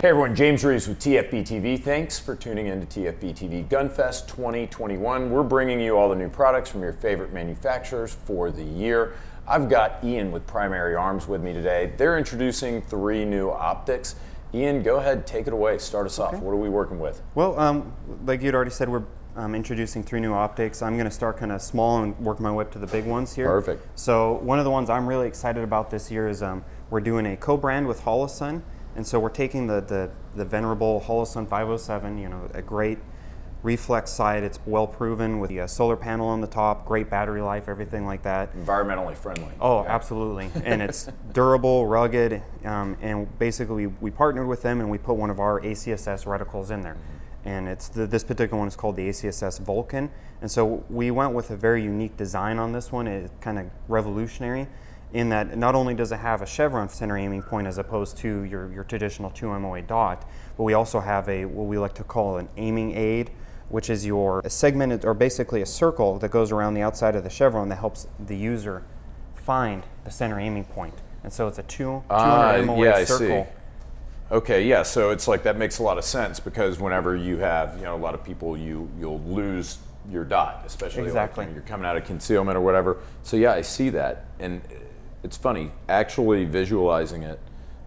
Hey everyone, James Reeves with TFB TV. Thanks for tuning in to TFB TV Gunfest 2021. We're bringing you all the new products from your favorite manufacturers for the year. I've got Ian with Primary Arms with me today. They're introducing three new optics. Ian, go ahead, take it away. Start us off. What are we working with? Well, um, like you'd already said, we're um, introducing three new optics. I'm going to start kind of small and work my way up to the big ones here. Perfect. So one of the ones I'm really excited about this year is um, we're doing a co-brand with Holosun, and so we're taking the the, the venerable Holosun 507, you know, a great reflex sight. It's well proven with the uh, solar panel on the top, great battery life, everything like that. Environmentally friendly. Oh, absolutely. and it's durable, rugged, um, and basically we, we partnered with them and we put one of our ACSS reticles in there. And it's the, this particular one is called the ACSS Vulcan. And so we went with a very unique design on this one. It's kind of revolutionary in that not only does it have a chevron center aiming point as opposed to your, your traditional 2 MOA dot, but we also have a what we like to call an aiming aid which is your segmented or basically a circle that goes around the outside of the chevron that helps the user find the center aiming point. And so it's a two, 200 Ah, MOA yeah, I circle. see. Okay, yeah, so it's like that makes a lot of sense because whenever you have, you know, a lot of people, you you'll lose your dot, especially like, Exactly. when you're coming out of concealment or whatever. So yeah, I see that, and it's funny actually visualizing it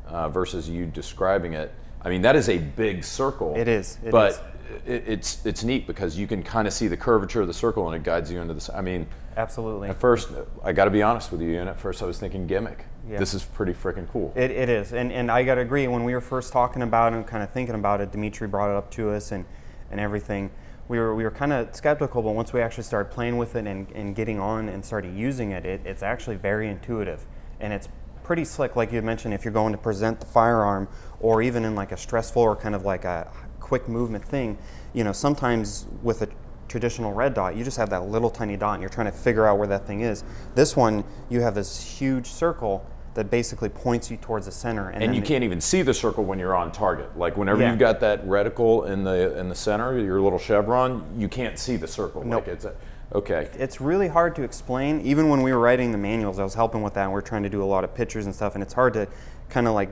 uh, versus you describing it. I mean, that is a big circle. It is, it but is. It, it's it's neat because you can kind of see the curvature of the circle and it guides you into this. I mean, Absolutely. at first, I got to be honest with you, and at first I was thinking gimmick. Yeah. This is pretty freaking cool. It, it is, and, and I got to agree. When we were first talking about it and kind of thinking about it, Dimitri brought it up to us and, and everything. We were, we were kind of skeptical, but once we actually started playing with it and, and getting on and started using it, it, it's actually very intuitive and it's pretty slick. Like you mentioned, if you're going to present the firearm or even in like a stressful or kind of like a quick movement thing, you know, sometimes with a traditional red dot, you just have that little tiny dot and you're trying to figure out where that thing is. This one, you have this huge circle that basically points you towards the center. and then you the- can't even see the circle when you're on target. Like whenever Yeah. you've got that reticle in the in the center, your little chevron, you can't see the circle. Nope. Like it's a, okay. It's really hard to explain. Even when we were writing the manuals, I was helping with that. and We are trying to do a lot of pictures and stuff, and it's hard to kind of like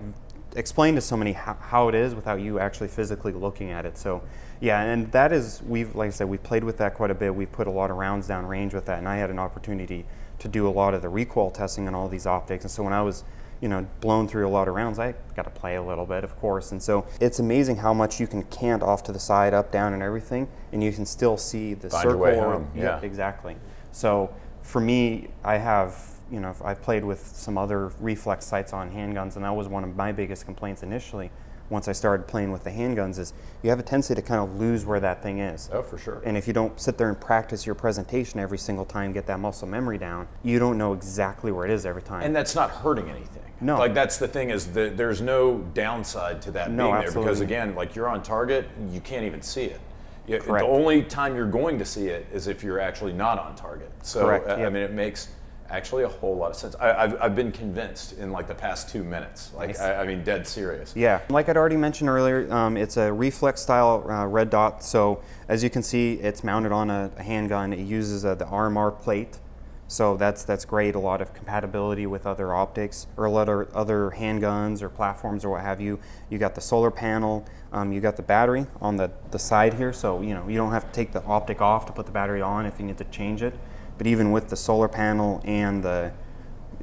explain to somebody how, how it is without you actually physically looking at it. So, yeah, and that is we've like I said, we've played with that quite a bit. We've put a lot of rounds down range with that, and I had an opportunity to do a lot of the recoil testing on all these optics. And so when I was you know, blown through a lot of rounds, I got to play a little bit, of course. And so it's amazing how much you can cant off to the side, up, down, and everything, and you can still see the Find circle. way or- home, Yep, yeah. exactly. So for me, I have, you know, I've played with some other reflex sights on handguns, and that was one of my biggest complaints initially. Once I started playing with the handguns, is you have a tendency to kind of lose where that thing is. Oh, for sure. And if you don't sit there and practice your presentation every single time, get that muscle memory down, you don't know exactly where it is every time. And that's not hurting anything. No. Like that's the thing is that there's no downside to that No, being there because again, like you're on target, you can't even see it. Correct. The only time you're going to see it is if you're actually not on target. So Correct, uh, I mean, it makes actually a whole lot of sense. I, I've, I've been convinced in like the past two minutes. Like Nice. I, I mean, dead serious. Yeah, like I'd already mentioned earlier, um, it's a reflex style uh, red dot. So as you can see, it's mounted on a, a handgun. It uses uh, the RMR plate, so that's that's great. A lot of compatibility with other optics or a lot of other handguns or platforms or what have you. You got the solar panel. Um, you got the battery on the, the side here, so you know you don't have to take the optic off to put the battery on if you need to change it. But even with the solar panel and the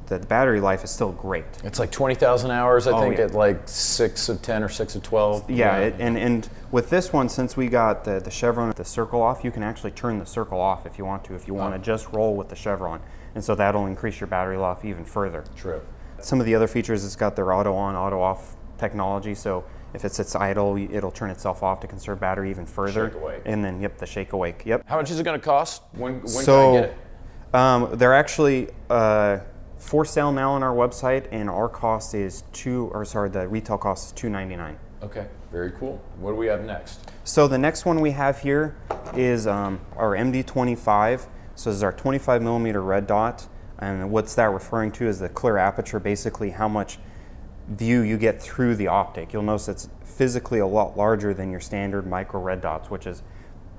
the battery life is still great. It's like 20,000 hours, I Oh, think, yeah. at like 6 of 10 or 6 of 12. Yeah, it, and and with this one, since we got the, the chevron, the circle off, you can actually turn the circle off if you want to, if you want to oh. just roll with the chevron, and so that'll increase your battery life even further. True. Some of the other features, it's got their auto on, auto off technology, so if it sits idle, it'll turn itself off to conserve battery even further. Shake awake. And then, yep, the shake awake. Yep. How much is it going to cost? When, when so can I get it? Um, they're actually uh, for sale now on our website, and our cost is two, or sorry, the retail cost is two ninety nine. Okay, very cool. What do we have next? So the next one we have here is um, our MD25. So this is our 25 millimeter red dot, and what's that referring to is the clear aperture, basically how much view you get through the optic. You'll notice it's physically a lot larger than your standard micro red dots, which is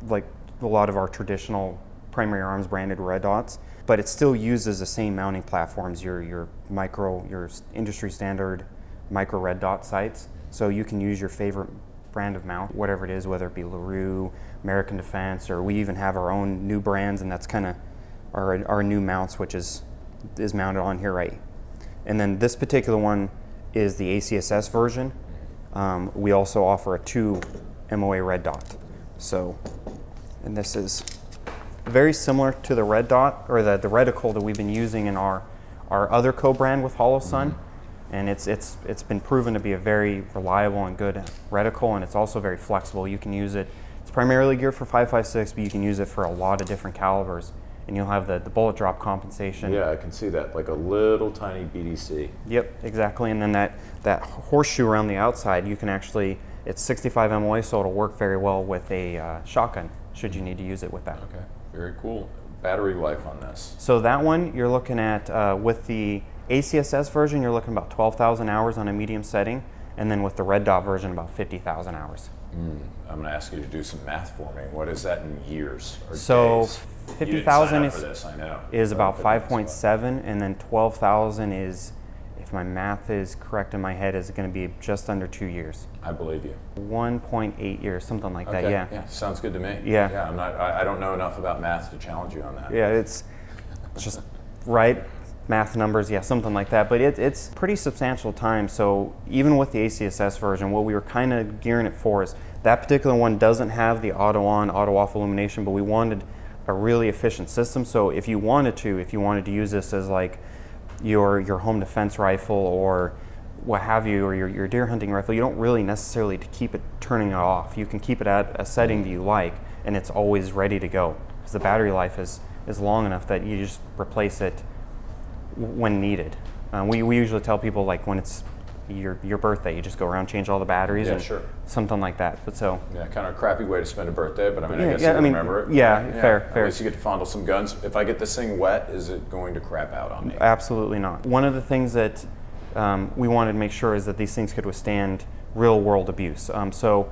like a lot of our traditional primary arms branded red dots. But it still uses the same mounting platforms, your your micro, your industry standard micro red dot sights. So you can use your favorite brand of mount, whatever it is, whether it be LaRue, American Defense, or we even have our own new brands, and that's kind of our, our new mounts, which is is mounted on here right. And then this particular one is the ACSS version. Um, we also offer a two MOA red dot. So, and this is very similar to the red dot or the, the reticle that we've been using in our, our other co-brand with Holosun. And it's, it's, it's been proven to be a very reliable and good reticle and it's also very flexible. You can use it, it's primarily geared for 5.56, but you can use it for a lot of different calibers. And you'll have the, the bullet drop compensation. Yeah, I can see that, like a little tiny BDC. Yep, exactly. And then that, that horseshoe around the outside, you can actually, it's 65 MOA, so it'll work very well with a uh, shotgun, should you need to use it with that. Okay, very cool. Battery life on this. So that one, you're looking at, uh, with the ACSS version, you're looking about 12,000 hours on a medium setting, and then with the red dot version, about 50,000 hours. Mm, I'm going to ask you to do some math for me. What is that in years or So days? 50,000 is, this, is about I'm putting this 5.7, and then 12,000 is, if my math is correct in my head, is it going to be just under two years. I believe you. 1.8 years, something like that, yeah. Yeah, sounds good to me. Yeah. Yeah, I'm not, I, I don't know enough about math to challenge you on that. Yeah, it's just right math numbers, yeah, something like that. But it, it's pretty substantial time. So even with the ACSS version, what we were kind of gearing it for is that particular one doesn't have the auto on, auto off illumination, but we wanted a really efficient system. So if you wanted to, if you wanted to use this as like your your home defense rifle or what have you, or your, your deer hunting rifle, you don't really necessarily to keep it turning it off. You can keep it at a setting that you like, and it's always ready to go. Because the battery life is, is long enough that you just replace it when needed. Uh, we, we usually tell people like when it's your, your birthday, you just go around, change all the batteries, Yeah, and sure. something like that. But so Yeah, kind of a crappy way to spend a birthday, but I mean, I guess yeah, you I mean, remember it. yeah, fair, fair. At least you get to fondle some guns. If I get this thing wet, is it going to crap out on me? Absolutely not. One of the things that um, we wanted to make sure is that these things could withstand real world abuse. Um, so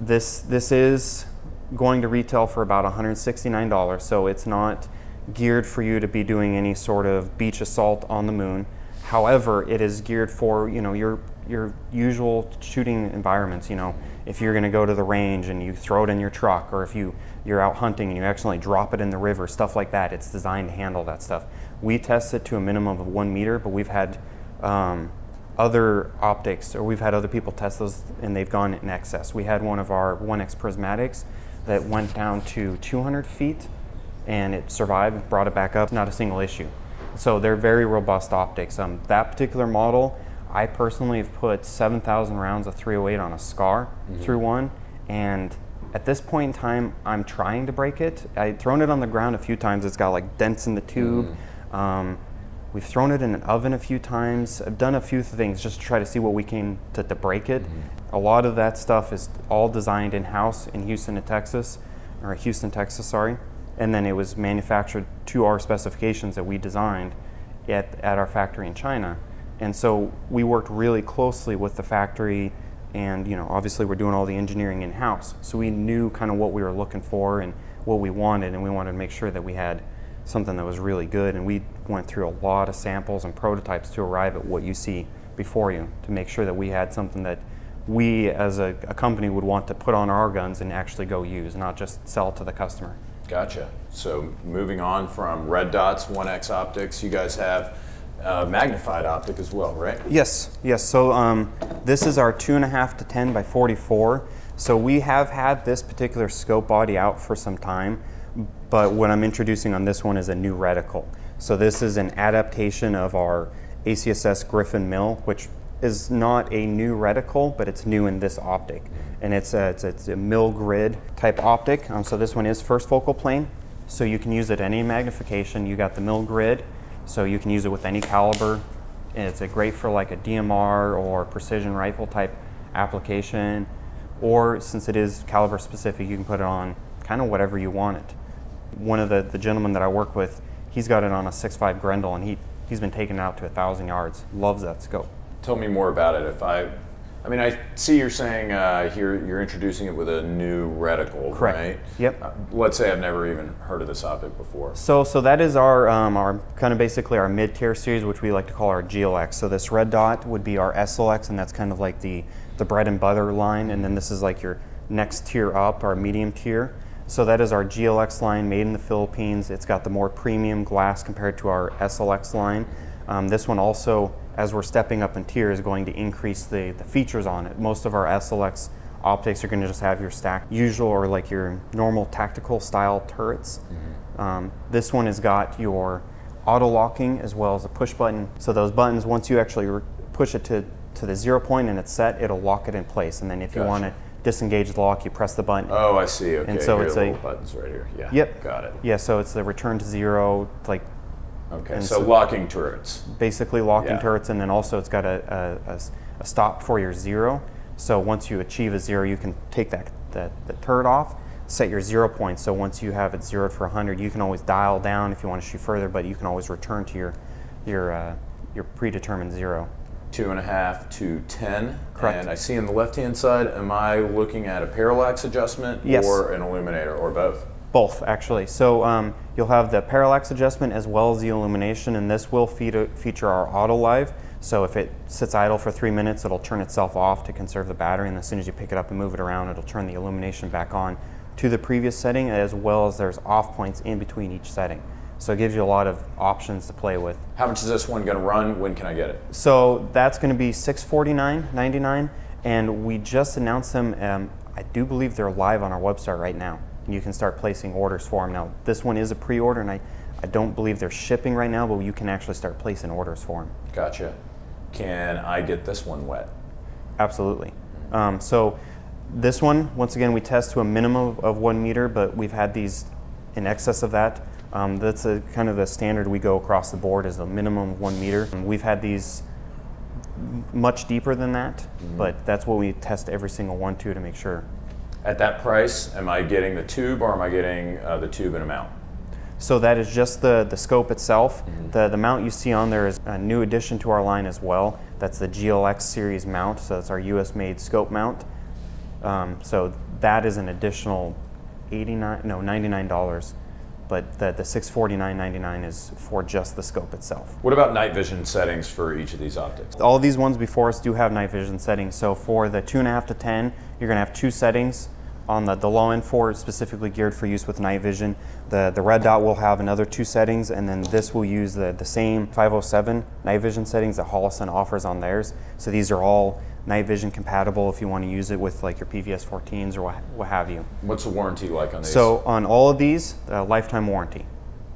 this this is going to retail for about $169. So it's not geared for you to be doing any sort of beach assault on the moon. However, it is geared for you know your your usual shooting environments. You know, if you're going to go to the range and you throw it in your truck, or if you you're out hunting and you accidentally drop it in the river, stuff like that. It's designed to handle that stuff. We test it to a minimum of one meter, but we've had um, other optics, or we've had other people test those and they've gone in excess. We had one of our 1X prismatics that went down to 200 feet and it survived, brought it back up, not a single issue. So they're very robust optics. Um, that particular model, I personally have put 7,000 rounds of 308 on a scar through one, and at this point in time, I'm trying to break it. I've thrown it on the ground a few times. It's got like dents in the tube. Um, we've thrown it in an oven a few times. I've done a few things just to try to see what we can to, to break it. A lot of that stuff is all designed in house in Houston, Texas, or Houston, Texas, sorry. And then it was manufactured to our specifications that we designed at, at our factory in China. And so we worked really closely with the factory and you know obviously we're doing all the engineering in house so we knew kind of what we were looking for and what we wanted and we wanted to make sure that we had something that was really good. And we went through a lot of samples and prototypes to arrive at what you see before you to make sure that we had something that we as a, a company would want to put on our guns and actually go use not just sell to the customer Gotcha. So moving on from red dots, 1X optics, you guys have uh, magnified optic as well, right? Yes, yes. So um, this is our two and a half to 10 by 44. So we have had this particular scope body out for some time, but what I'm introducing on this one is a new reticle. So this is an adaptation of our ACSS Griffin mil, which is not a new reticle, but it's new in this optic. And it's a, it's a, it's a mil grid type optic. Um, so this one is first focal plane. So you can use it any magnification. You got the mil grid, so you can use it with any caliber. And it's a great for like a DMR or precision rifle type application. Or since it is caliber specific, you can put it on kind of whatever you want it. One of the, the gentlemen that I work with, he's got it on a 6.5 Grendel and he, he's been taking it out to a thousand yards. Loves that scope. Tell me more about it. If I, I mean, I see you're saying uh, here you're introducing it with a new reticle, Correct. right? Yep. Uh, let's say I've never even heard of this optic before. So, so that is our, um, our kind of basically our mid-tier series, which we like to call our GLX. So this red dot would be our SLX, and that's kind of like the the bread and butter line, and then this is like your next tier up, our medium tier. So that is our GLX line made in the Philippines. It's got the more premium glass compared to our SLX line. Um, this one also, as we're stepping up in tier, is going to increase the, the features on it. Most of our SLX optics are going to just have your stack usual or like your normal tactical style turrets. Mm-hmm. Um, this one has got your auto locking as well as a push button. So those buttons, once you actually push it to, to the zero point and it's set, it'll lock it in place. And then if gotcha. you want to disengage the lock, you press the button. Oh, I see. Okay. And so here it's a buttons right here. Yeah. Yep. Got it. Yeah. So it's the return to zero, like. Okay. So, so, locking turrets. Basically locking yeah. turrets, and then also it's got a, a, a, stop for your zero. So once you achieve a zero, you can take that, that the turret off, set your zero point. So once you have it zeroed for 100, you can always dial down if you want to shoot further, but you can always return to your your uh, your predetermined zero. Two and a half to 10. Correct. And I see on the left hand side, am I looking at a parallax adjustment yes. or an illuminator or both? Both, actually. So um, you'll have the parallax adjustment as well as the illumination, and this will feature our AutoLive. So if it sits idle for three minutes, it'll turn itself off to conserve the battery, and as soon as you pick it up and move it around, it'll turn the illumination back on to the previous setting, as well as there's off points in between each setting. So it gives you a lot of options to play with. How much is this one going to run? When can I get it? So that's going to be $649.99, and we just announced them. Um, I do believe they're live on our website right now, and you can start placing orders for them. Now, this one is a pre-order, and I, I don't believe they're shipping right now, but you can actually start placing orders for them. Gotcha can I get this one wet? Absolutely. Um, so this one, once again, we test to a minimum of, one meter, but we've had these in excess of that. Um, that's a kind of a standard we go across the board is a minimum of one meter. And we've had these much deeper than that, mm-hmm. but that's what we test every single one to to make sure. At that price, am I getting the tube or am I getting uh, the tube and a mount? So that is just the, the scope itself. Mm-hmm. The, the mount you see on there is a new addition to our line as well. That's the GLX series mount, so that's our US made scope mount. Um, so that is an additional 89 no $99 but the, the 649.99 is for just the scope itself. What about night vision settings for each of these optics? All of these ones before us do have night vision settings. So for the 2.5 to 10, you're going to have two settings on the, the low end for specifically geared for use with night vision. The, the red dot will have another two settings and then this will use the, the same 507 night vision settings that Holosun offers on theirs. So these are all night vision compatible if you want to use it with like your PVS 14s or what, what have you. What's the warranty like on these? So on all of these, uh, lifetime warranty.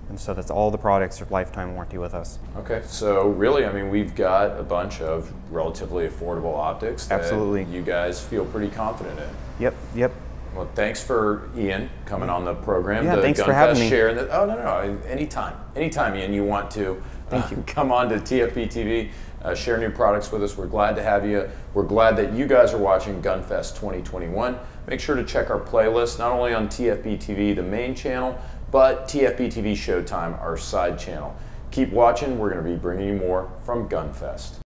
And so that's all the products are lifetime warranty with us. Okay, so really, I mean, we've got a bunch of relatively affordable optics that Absolutely. you guys feel pretty confident in. Yep, yep. Well, thanks for Ian coming on the program. Yeah, the thanks for having me. Share the, oh no, no, anytime, anytime, Ian, you want to. Thank you. come on to TFB TV, uh, share new products with us. We're glad to have you. We're glad that you guys are watching Gunfest 2021. Make sure to check our playlist not only on TFB TV, the main channel, but TFB TV Showtime, our side channel. Keep watching. We're going to be bringing you more from Gunfest.